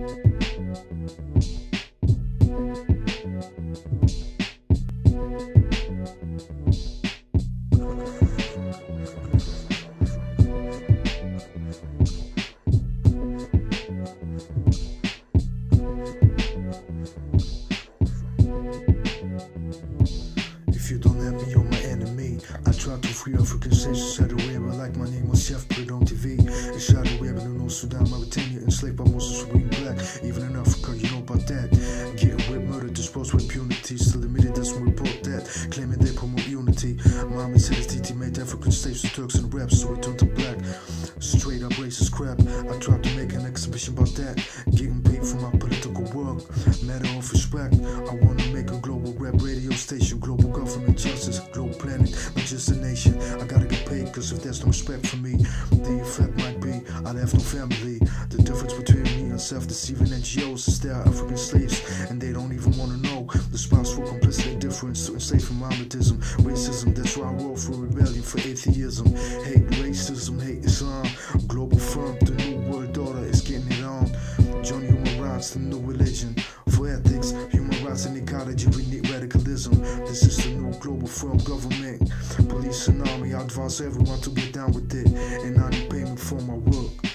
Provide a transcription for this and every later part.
If the web. I like my name was Chef on TV. The web in North Sudan, Mauritania, enslaved by Moses being black. Even in Africa, you know about that. Getting whipped, murdered, disposed with impunity. Still the media doesn't report that. Claiming they promote unity. Mama said TT made African states to Turks and raps, so we turned to black. Straight up racist crap. I tried to make an exhibition about that. Be I'd no family. The difference between me and self deceiving NGOs is they are African slaves, and they don't even wanna know. The spouse for complicit indifference to enslaving Mohammedanism, racism. That's why I wrote for rebellion for atheism. Hate racism, hate Islam. Global firm, the new world order is getting it on. Join human rights, the new religion. For ethics, human rights and ecology, we need radicalism. This is the new global firm government. Police and army, I advise everyone to get down with it. And I need payment for my work.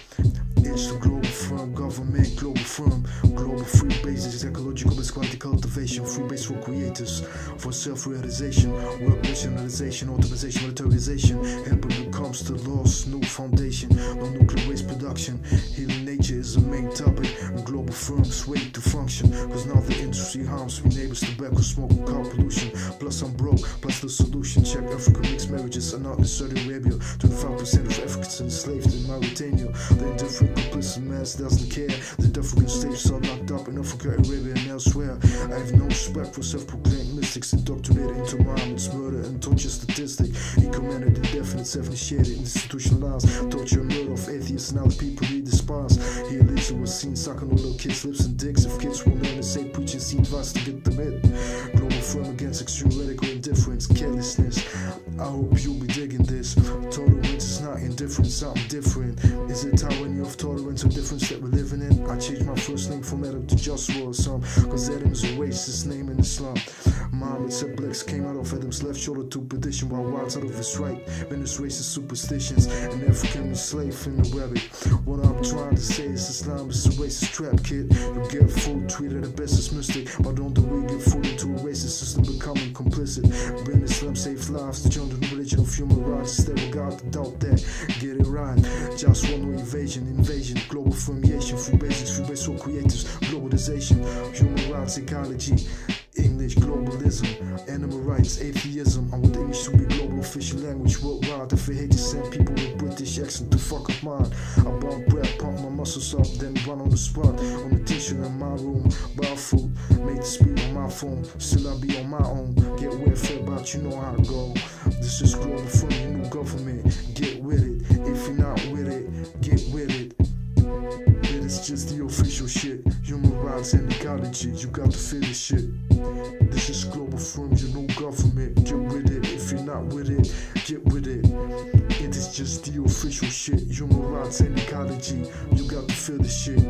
It's the global firm government, global firm, global free basis, ecological base quality cultivation, free base for creators, for self realization, work rationalization, optimization, monetarization, helping becomes the lost new foundation, no nuclear waste production, healing nature is the main topic, global firms wait to function, cause now the industry harms me, neighbors, tobacco, smoke, and car pollution, plus I'm broke, plus the solution, check African mixed marriages are not in Saudi Arabia, 25% of Africans enslaved in Mauritania, the indifferent complicit mass doesn't care. The African states are locked up in Africa, Arabia, and elsewhere. I have no respect for self-proclaimed mystics indoctrinated into Muhammad's murder and torture statistic. He commanded indefinite, self-initiated, institutionalized torture and murder of atheists and other people despised. He allegedly was seen sucking on little kids' lips and dicks. If kids will never say preachers see advice to get them hit. Firm against extreme indifference, carelessness. I hope you'll be digging this. Tolerance is not indifference, something different. Is it tyranny of tolerance or difference that we're living in? I changed my first name from Adam to Joshua or some, cause Adam is a racist name in Islam. Muhammad said blacks came out of Adam's left shoulder to perdition while whites out of his right. His racist superstitions and African enslaved in the rabbit. What I'm trying to say is Islam is a racist trap, kid. You get food treated at best as mystic, but don't the we get food into a racist system becoming complicit. Bring Islam save lives the new religion of human rights. We got to doubt that. Get it right. Just one invasion, invasion, global formation, free basics, free base for creatives, globalization, human rights, ecology. English, globalism, animal rights, atheism. I want English to be global official language worldwide. If I hate to send people British to fuck up mine, I bump breath, pump my muscles up, then run on the spot. On the t-shirt in my room, barefoot, made the speed on my phone. Still I be on my own. Get welfare, but you know how it go. This is global from the new government. this shit. This is global firms, you know. government. Get with it. If you're not with it, get with it. It is just the official shit. Human rights and ecology. You got to feel this shit.